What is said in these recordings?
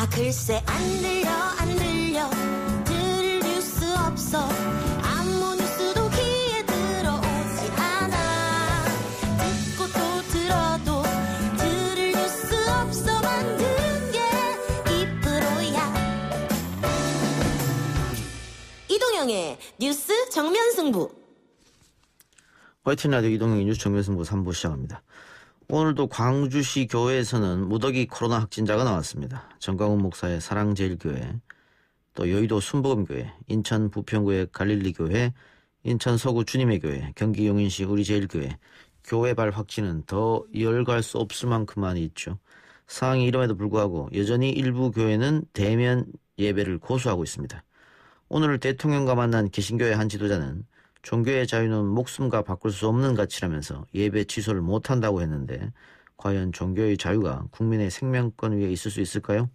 아 글쎄 안 들려 안 들려. 들을 뉴스 없어. 아무 뉴스도 귀에 들어오지 않아. 듣고 또 들어도 들을 뉴스 없어 만든 게 이 프로야. 이동영의 뉴스 정면 승부. 화이팅 라디오 이동영의 뉴스 정면 승부 3부 시작합니다. 오늘도 광주시 교회에서는 무더기 코로나 확진자가 나왔습니다. 정광훈 목사의 사랑제일교회, 또 여의도 순복음교회, 인천 부평구의 갈릴리교회, 인천 서구 주님의 교회, 경기 용인시 우리제일교회, 교회발 확진은 더 열갈 수 없을 만큼 많이 있죠. 상황이 이름에도 불구하고 여전히 일부 교회는 대면 예배를 고수하고 있습니다. 오늘 대통령과 만난 개신교회 한 지도자는 종교의 자유는 목숨과 바꿀 수 없는 가치라면서 예배 취소를 못한다고 했는데 과연 종교의 자유가 국민의 생명권 위에 있을 수 있을까요?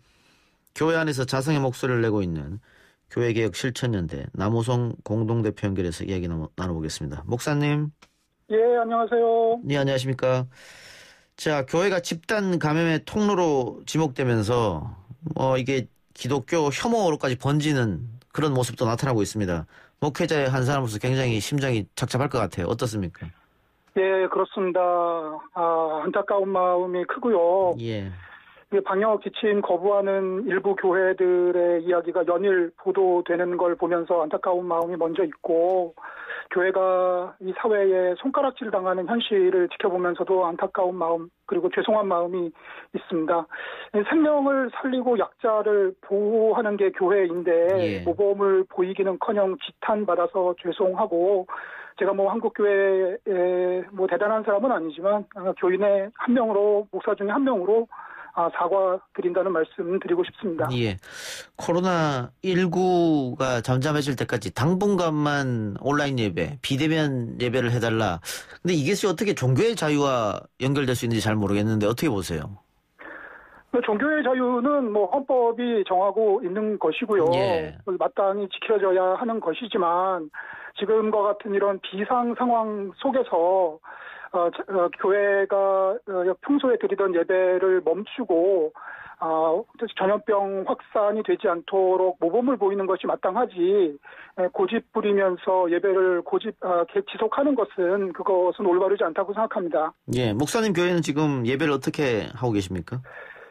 교회 안에서 자성의 목소리를 내고 있는 교회개혁 실천연대 남호성 공동대표 연결해서 이야기 나눠- 나눠보겠습니다. 목사님, 예, 안녕하세요. 네 안녕하십니까? 자, 교회가 집단 감염의 통로로 지목되면서 뭐 이게 기독교 혐오로까지 번지는 그런 모습도 나타나고 있습니다. 목회자의 한 사람으로서 굉장히 심장이 착잡할 것 같아요. 어떻습니까? 예, 그렇습니다. 아, 안타까운 마음이 크고요. 예. 이 방역 지침 거부하는 일부 교회들의 이야기가 연일 보도되는 걸 보면서 안타까운 마음이 먼저 있고, 교회가 이 사회에 손가락질 당하는 현실을 지켜보면서도 안타까운 마음, 그리고 죄송한 마음이 있습니다. 이 생명을 살리고 약자를 보호하는 게 교회인데, 예. 모범을 보이기는 커녕 지탄받아서 죄송하고, 제가 뭐 한국 교회에 뭐 대단한 사람은 아니지만, 아, 교인의 한 명으로, 목사 중에 한 명으로 아, 사과드린다는 말씀 드리고 싶습니다. 예. 코로나 19가 잠잠해질 때까지 당분간만 온라인 예배, 비대면 예배를 해달라. 근데 이것이 어떻게 종교의 자유와 연결될 수 있는지 잘 모르겠는데 어떻게 보세요? 그 종교의 자유는 뭐 헌법이 정하고 있는 것이고요. 예. 마땅히 지켜져야 하는 것이지만 지금과 같은 이런 비상 상황 속에서 어, 자- 어, 교회가 어, 평소에 드리던 예배를 멈추고 어, 전염병 확산이 되지 않도록 모범을 보이는 것이 마땅하지 에, 고집 부리면서 예배를 고집 아, 개- 지속하는 것은 그것은 올바르지 않다고 생각합니다. 예. 목사님 교회는 지금 예배를 어떻게 하고 계십니까?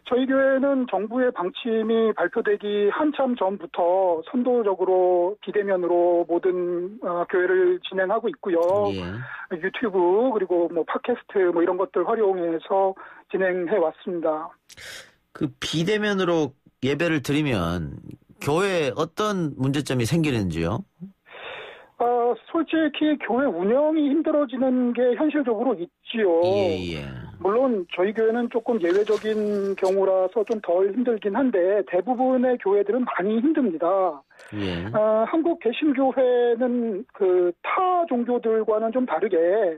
저희 교회는 정부의 방침이 발표되기 한참 전부터 선도적으로 비대면으로 모든 어, 교회를 진행하고 있고요. 예. 유튜브 그리고 뭐 팟캐스트 뭐 이런 것들 활용해서 진행해 왔습니다. 그 비대면으로 예배를 드리면 교회에 어떤 문제점이 생기는지요? 어, 솔직히 교회 운영이 힘들어지는 게 현실적으로 있지요. 예, 예. 물론 저희 교회는 조금 예외적인 경우라서 좀 덜 힘들긴 한데 대부분의 교회들은 많이 힘듭니다. 예. 어, 한국 개신교회는 그 타 종교들과는 좀 다르게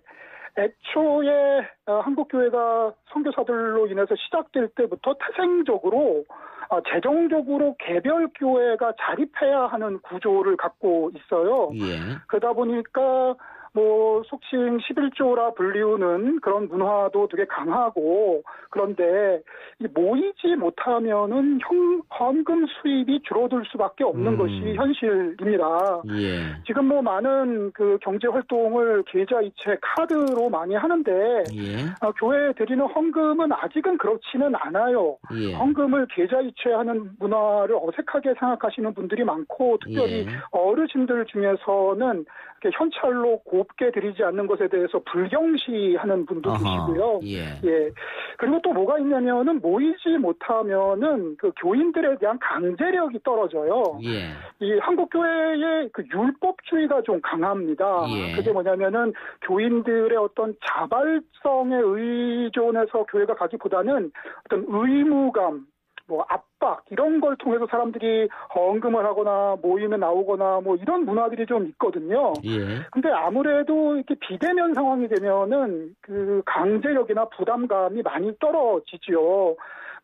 애초에 어, 한국 교회가 선교사들로 인해서 시작될 때부터 태생적으로 어, 재정적으로 개별 교회가 자립해야 하는 구조를 갖고 있어요. 예. 그러다 보니까 뭐 속칭 11조라 불리우는 그런 문화도 되게 강하고 그런데 이 모이지 못하면은 형, 헌금 수입이 줄어들 수밖에 없는 음. 것이 현실입니다. 예. 지금 뭐 많은 그 경제 활동을 계좌이체 카드로 많이 하는데 예. 어, 교회에 드리는 헌금은 아직은 그렇지는 않아요. 예. 헌금을 계좌이체하는 문화를 어색하게 생각하시는 분들이 많고 특별히 예. 어르신들 중에서는 현찰로 곱게 드리지 않는 것에 대해서 불경시하는 분도 어허. 계시고요. 예. 예. 그리고 또 뭐가 있냐면은 모이지 못하면은 그 교인들에 대한 강제력이 떨어져요. 예. 이 한국 교회의 그 율법주의가 좀 강합니다. 예. 그게 뭐냐면은 교인들의 어떤 자발성에 의존해서 교회가 가기보다는 어떤 의무감, 뭐 압박 이런 걸 통해서 사람들이 헌금을 하거나 모임에 나오거나 뭐 이런 문화들이 좀 있거든요. 예. 근데 아무래도 이렇게 비대면 상황이 되면은 그 강제력이나 부담감이 많이 떨어지지요.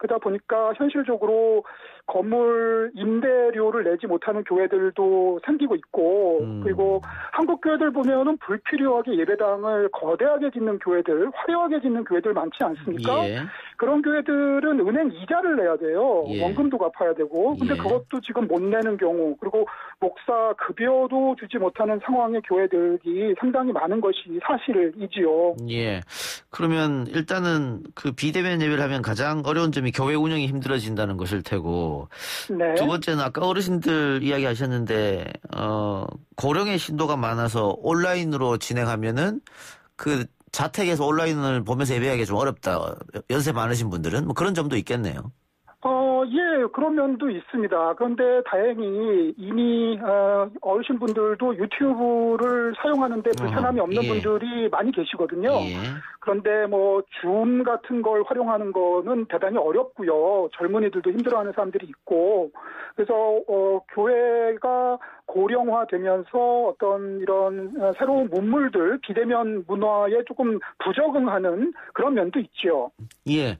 그러다 보니까 현실적으로 건물 임대료를 내지 못하는 교회들도 생기고 있고 음. 그리고 한국 교회들 보면은 불필요하게 예배당을 거대하게 짓는 교회들, 화려하게 짓는 교회들 많지 않습니까? 예. 그런 교회들은 은행 이자를 내야 돼요. 예. 원금도 갚아야 되고. 근데 예. 그것도 지금 못 내는 경우, 그리고 목사 급여도 주지 못하는 상황의 교회들이 상당히 많은 것이 사실이지요. 예. 그러면 일단은 그 비대면 예배를 하면 가장 어려운 점이 교회 운영이 힘들어진다는 것일 테고 네. 두 번째는 아까 어르신들 이야기 하셨는데 어 고령의 신도가 많아서 온라인으로 진행하면은 그 자택에서 온라인을 보면서 예배하기 좀 어렵다. 연세 많으신 분들은 뭐 그런 점도 있겠네요. 어, 예, 그런 면도 있습니다. 그런데 다행히 이미 어, 어르신 분들도 유튜브를 사용하는데 불편함이 어허, 없는 예. 분들이 많이 계시거든요. 예. 그런데 뭐 줌 같은 걸 활용하는 거는 대단히 어렵고요. 젊은이들도 힘들어하는 사람들이 있고 그래서 어, 교회가 고령화되면서 어떤 이런 어, 새로운 문물들 비대면 문화에 조금 부적응하는 그런 면도 있죠. 예.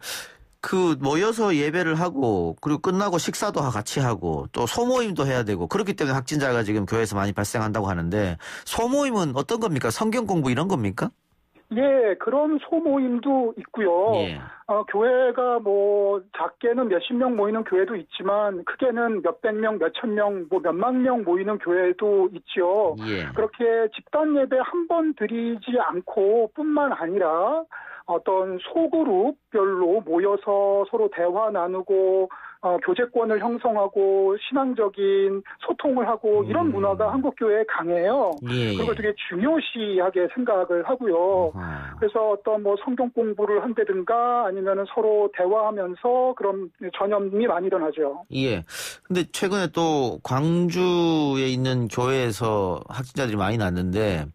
그 모여서 예배를 하고 그리고 끝나고 식사도 같이 하고 또 소모임도 해야 되고 그렇기 때문에 확진자가 지금 교회에서 많이 발생한다고 하는데 소모임은 어떤 겁니까? 성경 공부 이런 겁니까? 예, 그런 소모임도 있고요. 예. 어, 교회가 뭐 작게는 몇십 명 모이는 교회도 있지만 크게는 몇백 명, 몇천 명, 뭐 몇만 명 모이는 교회도 있죠. 예. 그렇게 집단 예배 한 번 드리지 않고 뿐만 아니라 어떤 소그룹별로 모여서 서로 대화 나누고 어, 교제권을 형성하고 신앙적인 소통을 하고 이런 음. 문화가 한국 교회에 강해요. 예. 그걸 되게 중요시하게 생각을 하고요. 어허. 그래서 어떤 뭐 성경 공부를 한다든가 아니면은 서로 대화하면서 그런 전염이 많이 일어나죠. 예. 근데 최근에 또 광주에 있는 교회에서 확진자들이 많이 났는데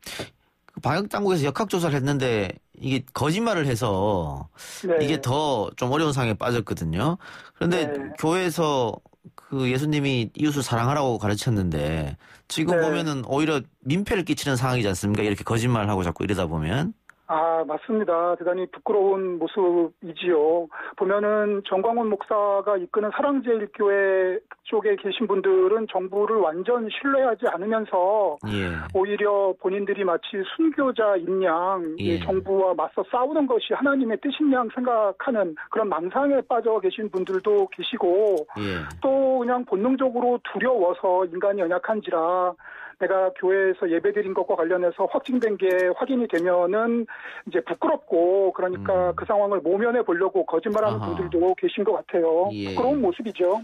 그 방역 당국에서 역학 조사를 했는데 이게 거짓말을 해서 네. 이게 더 좀 어려운 상황에 빠졌거든요. 그런데 네. 교회에서 그 예수님이 이웃을 사랑하라고 가르쳤는데 지금 네. 보면은 오히려 민폐를 끼치는 상황이지 않습니까? 이렇게 거짓말하고 자꾸 이러다 보면. 아, 맞습니다. 대단히 부끄러운 모습이지요. 보면은 정광훈 목사가 이끄는 사랑제일교회 쪽에 계신 분들은 정부를 완전 신뢰하지 않으면서 예. 오히려 본인들이 마치 순교자인 양, 이 예. 정부와 맞서 싸우는 것이 하나님의 뜻인 양 생각하는 그런 망상에 빠져 계신 분들도 계시고 예. 또 그냥 본능적으로 두려워서 인간이 연약한지라 내가 교회에서 예배드린 것과 관련해서 확진된 게 확인이 되면은 이제 부끄럽고 그러니까 음. 그 상황을 모면해 보려고 거짓말하는 아하. 분들도 계신 것 같아요. 예. 부끄러운 모습이죠.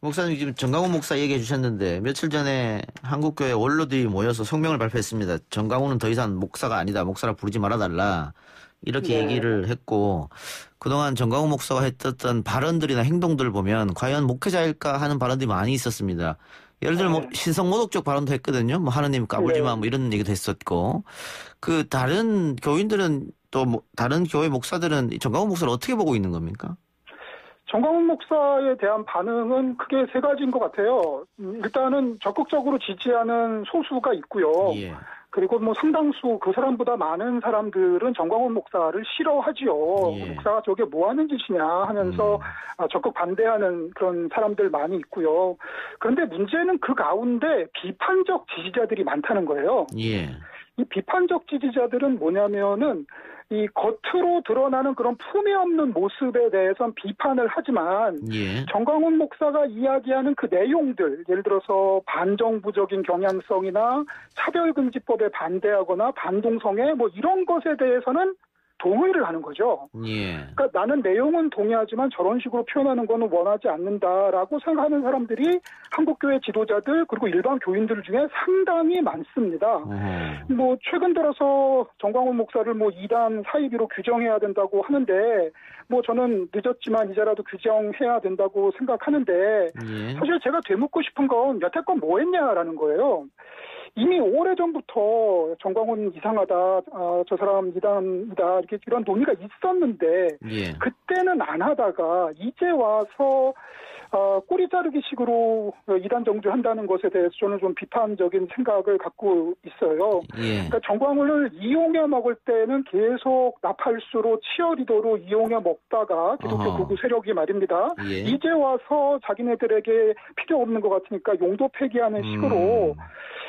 목사님 지금 정강훈 목사 얘기해 주셨는데 며칠 전에 한국교회 원로들이 모여서 성명을 발표했습니다. 정강훈은 더 이상 목사가 아니다. 목사라 부르지 말아달라. 이렇게 네. 얘기를 했고 그동안 정강훈 목사가 했었던 발언들이나 행동들을 보면 과연 목회자일까 하는 발언들이 많이 있었습니다. 예를 들어 뭐 네. 신성모독적 발언도 했거든요. 뭐 하나님 까불지 마 네. 뭐 이런 얘기도 했었고 그 다른 교인들은 또 뭐 다른 교회 목사들은 이 정강훈 목사를 어떻게 보고 있는 겁니까? 정광훈 목사에 대한 반응은 크게 세 가지인 것 같아요. 음, 일단은 적극적으로 지지하는 소수가 있고요. 예. 그리고 뭐 상당수 그 사람보다 많은 사람들은 정광훈 목사를 싫어하지요. 예. 목사가 저게 뭐 하는 짓이냐 하면서 음. 아, 적극 반대하는 그런 사람들 많이 있고요. 그런데 문제는 그 가운데 비판적 지지자들이 많다는 거예요. 예. 이 비판적 지지자들은 뭐냐면은 이 겉으로 드러나는 그런 품위 없는 모습에 대해선 비판을 하지만 예. 정광훈 목사가 이야기하는 그 내용들, 예를 들어서 반정부적인 경향성이나 차별금지법에 반대하거나 반동성애 뭐 이런 것에 대해서는 동의를 하는 거죠. 예. 그러니까 나는 내용은 동의하지만 저런 식으로 표현하는 거는 원하지 않는다라고 생각하는 사람들이 한국 교회 지도자들 그리고 일반 교인들 중에 상당히 많습니다. 어허. 뭐 최근 들어서 정광훈 목사를 뭐 이단 사이비로 규정해야 된다고 하는데 뭐 저는 늦었지만 이제라도 규정해야 된다고 생각하는데 예. 사실 제가 되묻고 싶은 건 여태껏 뭐 했냐라는 거예요. 이미 오래전부터 정광훈 이상하다, 아, 저 사람 이단이다 이렇게 이런 논의가 있었는데 예. 그때는 안 하다가 이제 와서 어, 꼬리 자르기 식으로 이단 정주 한다는 것에 대해서 저는 좀 비판적인 생각을 갖고 있어요. 예. 그러니까 정광훈을 이용해 먹을 때는 계속 나팔수로 치어리더로 이용해 먹다가 기독교. 극우 세력이 말입니다. 예. 이제 와서 자기네들에게 필요 없는 것 같으니까 용도 폐기하는 식으로 음.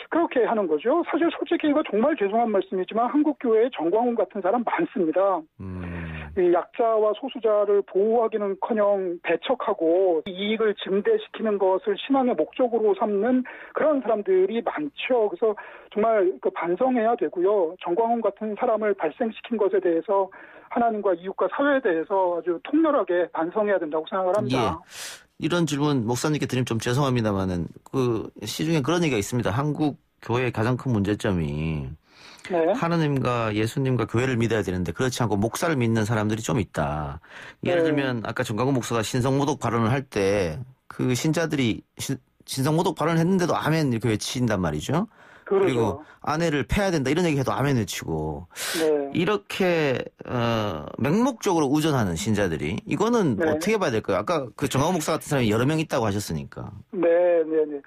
그렇게 하는 거죠. 사실 솔직히 이거 정말 죄송한 말씀이지만 한국 교회에 정광훈 같은 사람 많습니다. 음. 이 약자와 소수자를 보호하기는커녕 배척하고 이익을 증대시키는 것을 신앙의 목적으로 삼는 그런 사람들이 많죠. 그래서 정말 그 반성해야 되고요. 정광훈 같은 사람을 발생시킨 것에 대해서 하나님과 이웃과 사회에 대해서 아주 통렬하게 반성해야 된다고 생각을 합니다. 이런 질문 목사님께 드리면 좀 죄송합니다만은 그 시중에 그런 얘기가 있습니다. 한국 교회의 가장 큰 문제점이 네. 하나님과 예수님과 교회를 믿어야 되는데 그렇지 않고 목사를 믿는 사람들이 좀 있다. 예를 네. 들면 아까 정광훈 목사가 신성모독 발언을 할 때 그 신자들이 신, 신성모독 발언을 했는데도 아멘 이렇게 외친단 말이죠. 그리고 그러죠. 아내를 패야 된다 이런 얘기해도 아멘 외치고 네. 이렇게 어, 맹목적으로 우전하는 신자들이 이거는 네. 어떻게 봐야 될까요? 아까 그 정광훈 목사 같은 사람이 여러 명 있다고 하셨으니까. 네, 네, 네.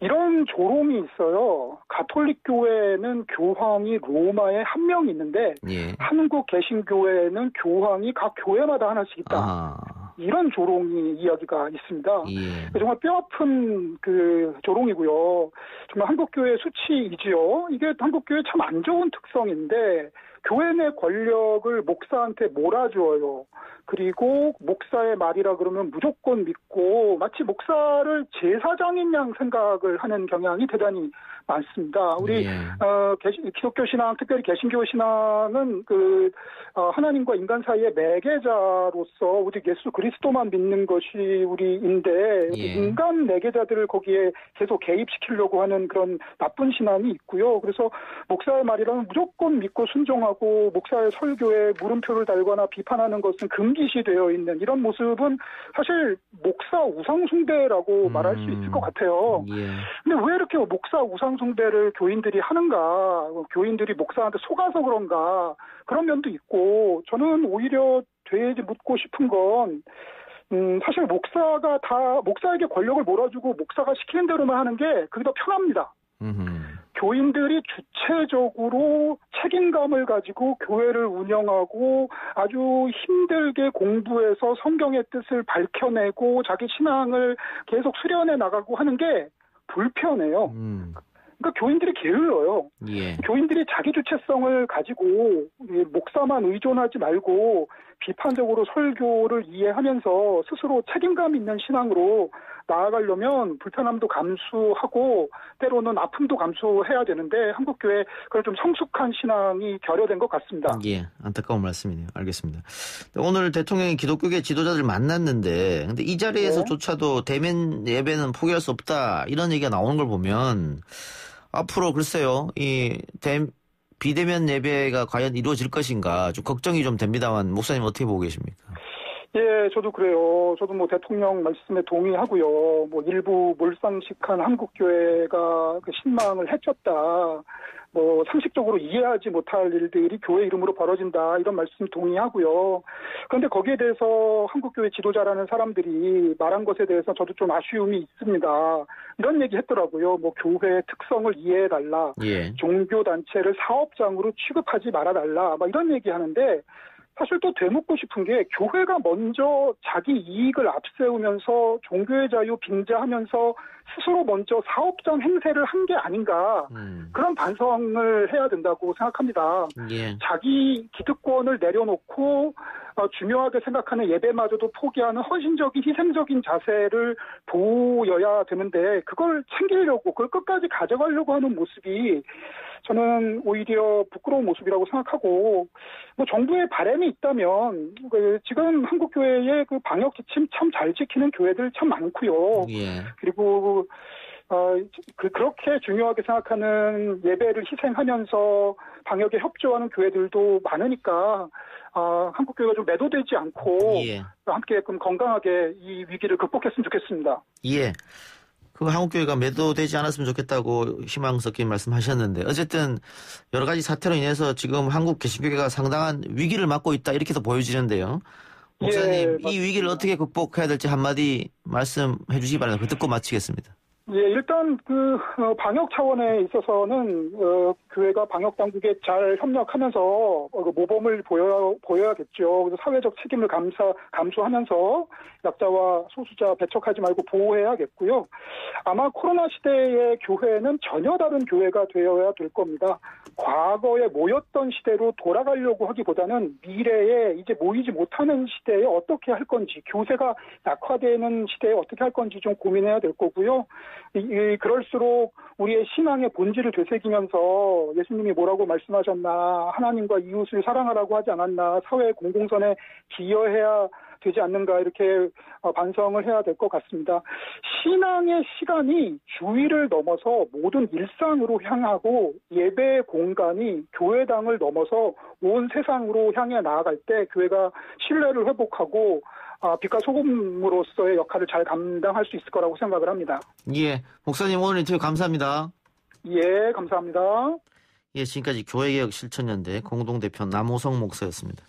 이런 조롱이 있어요. 가톨릭 교회는 교황이 로마에 한 명 있는데 예. 한국 개신교회는 교황이 각 교회마다 하나씩 있다. 아, 이런 조롱이 이야기가 있습니다. 예. 정말 뼈아픈 그 조롱이고요. 정말 한국교회 수치이지요. 이게 한국교회 참 안 좋은 특성인데 교회 내 권력을 목사한테 몰아주어요. 그리고 목사의 말이라 그러면 무조건 믿고 마치 목사를 제사장인 양 생각을 하는 경향이 대단히 많습니다. 우리 예. 어, 개신, 기독교 신앙, 특별히 개신교 신앙은 그 어, 하나님과 인간 사이의 매개자로서 우리 예수 그리스도만 믿는 것이 우리인데 예. 인간 매개자들을 거기에 계속 개입시키려고 하는 그런 나쁜 신앙이 있고요. 그래서 목사의 말이라면 무조건 믿고 순종하고 목사의 설교에 물음표를 달거나 비판하는 것은 금 기시 되어 있는 이런 모습은 사실 목사 우상숭배라고 말할 수 있을 것 같아요. 예. 근데 왜 이렇게 목사 우상숭배를 교인들이 하는가? 교인들이 목사한테 속아서 그런가? 그런 면도 있고, 저는 오히려 되지 묻고 싶은 건, 음, 사실 목사가 다, 목사에게 권력을 몰아주고 목사가 시키는 대로만 하는 게 그게 더 편합니다. 음흠. 교인들이 주체적으로 책임감을 가지고 교회를 운영하고 아주 힘들게 공부해서 성경의 뜻을 밝혀내고 자기 신앙을 계속 수련해 나가고 하는 게 불편해요. 음. 그러니까 교인들이 게을러요. 예. 교인들이 자기 주체성을 가지고 이 목사만 의존하지 말고 비판적으로 설교를 이해하면서 스스로 책임감 있는 신앙으로 나아가려면 불편함도 감수하고 때로는 아픔도 감수해야 되는데 한국 교회 그런 좀 성숙한 신앙이 결여된 것 같습니다. 예, 안타까운 말씀이네요. 알겠습니다. 오늘 대통령이 기독교계 지도자들 만났는데, 근데 이 자리에서조차도 대면 예배는 포기할 수 없다 이런 얘기가 나오는 걸 보면 앞으로 글쎄요, 이 대, 비대면 예배가 과연 이루어질 것인가 좀 걱정이 좀 됩니다만 목사님 어떻게 보고 계십니까? 예, 저도 그래요. 저도 뭐 대통령 말씀에 동의하고요. 뭐 일부 몰상식한 한국 교회가 그 신망을 해쳤다. 뭐 상식적으로 이해하지 못할 일들이 교회 이름으로 벌어진다. 이런 말씀 동의하고요. 그런데 거기에 대해서 한국 교회 지도자라는 사람들이 말한 것에 대해서 저도 좀 아쉬움이 있습니다. 이런 얘기 했더라고요. 뭐 교회의 특성을 이해해 달라. 예. 종교 단체를 사업장으로 취급하지 말아 달라. 막 이런 얘기 하는데 사실 또 되묻고 싶은 게 교회가 먼저 자기 이익을 앞세우면서 종교의 자유 빙자하면서 스스로 먼저 사업장 행세를 한 게 아닌가 음. 그런 반성을 해야 된다고 생각합니다. 예. 자기 기득권을 내려놓고 어, 중요하게 생각하는 예배마저도 포기하는 헌신적인 희생적인 자세를 보여야 되는데 그걸 챙기려고 그걸 끝까지 가져가려고 하는 모습이 저는 오히려 부끄러운 모습이라고 생각하고 뭐 정부의 바람이 있다면 그 지금 한국 교회의 그 방역 지침 참 잘 지키는 교회들 참 많고요. 예. 그리고 어, 그, 그렇게 중요하게 생각하는 예배를 희생하면서 방역에 협조하는 교회들도 많으니까, 어, 한국 교회가 좀 매도되지 않고, 예. 함께 좀 건강하게 이 위기를 극복했으면 좋겠습니다. 예. 그 한국 교회가 매도되지 않았으면 좋겠다고 희망 섞인 말씀하셨는데 어쨌든 여러 가지 사태로 인해서 지금 한국 개신교회가 상당한 위기를 맞고 있다 이렇게도 보여지는데요. 목사님 예, 이. 위기를 어떻게 극복해야 될지 한마디 말씀해 주시기 바랍니다. 그 듣고 마치겠습니다. 예, 일단 그 어, 방역 차원에 있어서는 어, 교회가 방역 당국에 잘 협력하면서 어, 그 모범을 보여 보여야겠죠. 그래서 사회적 책임을 감사 감수하면서 약자와 소수자 배척하지 말고 보호해야겠고요. 아마 코로나 시대의 교회는 전혀 다른 교회가 되어야 될 겁니다. 과거에 모였던 시대로 돌아가려고 하기보다는 미래에 이제 모이지 못하는 시대에 어떻게 할 건지 교세가 약화되는 시대에 어떻게 할 건지 좀 고민해야 될 거고요. 이, 이, 그럴수록 우리의 신앙의 본질을 되새기면서 예수님이 뭐라고 말씀하셨나 하나님과 이웃을 사랑하라고 하지 않았나 사회 공공선에 기여해야 되지 않는가 이렇게 어, 반성을 해야 될 것 같습니다. 신앙의 시간이 주의를 넘어서 모든 일상으로 향하고 예배의 공간이 교회당을 넘어서 온 세상으로 향해 나아갈 때 교회가 신뢰를 회복하고 아, 빛과 소금으로서의 역할을 잘 감당할 수 있을 거라고 생각을 합니다. 예, 목사님 오늘 인터뷰 감사합니다. 예, 감사합니다. 예, 지금까지 교회개혁 실천연대 공동대표 남호성 목사였습니다.